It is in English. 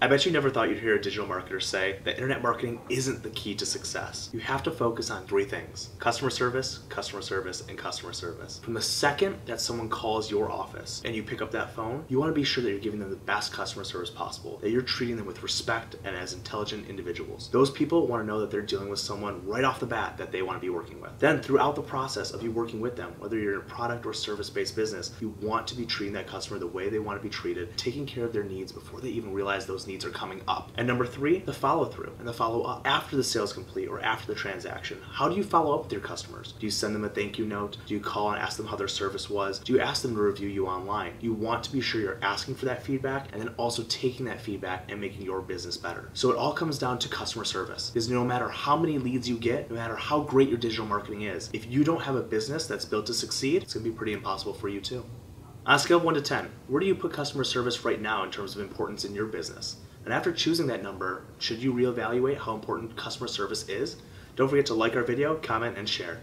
I bet you never thought you'd hear a digital marketer say that internet marketing isn't the key to success. You have to focus on three things customer service, customer service, and customer service. From the second that someone calls your office and you pick up that phone, you want to be sure that you're giving them the best customer service possible, that you're treating them with respect and as intelligent individuals. Those people want to know that they're dealing with someone right off the bat that they want to be working with. Then, throughout the process of you working with them, whether you're in a product or service based business, you want to be treating that customer the way they want to be treated, taking care of their needs before they even realize those needs are coming up. And number three, the follow through and the follow up after the sale is complete or after the transaction. How do you follow up with your customers? Do you send them a thank you note? Do you call and ask them how their service was? Do you ask them to review you online? You want to be sure you're asking for that feedback and then also taking that feedback and making your business better. So it all comes down to customer service. Because no matter how many leads you get, no matter how great your digital marketing is, if you don't have a business that's built to succeed, it's gonna be pretty impossible for you too. On a scale of 1 to 10, where do you put customer service right now in terms of importance in your business? And after choosing that number, should you reevaluate how important customer service is? Don't forget to like our video, comment, and share.